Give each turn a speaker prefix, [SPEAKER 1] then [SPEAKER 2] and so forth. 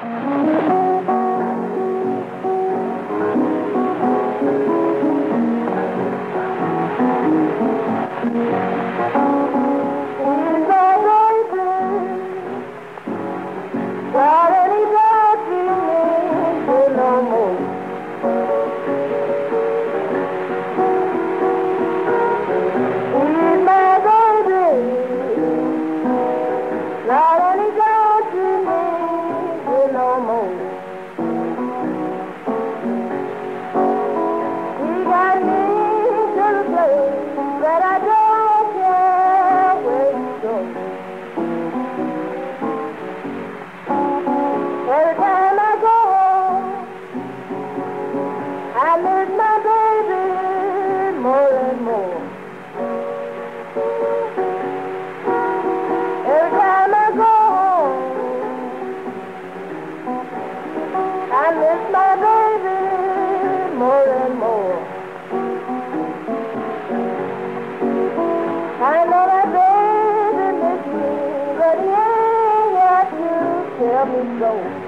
[SPEAKER 1] Thank you. go.